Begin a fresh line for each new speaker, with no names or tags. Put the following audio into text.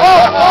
Olha aí,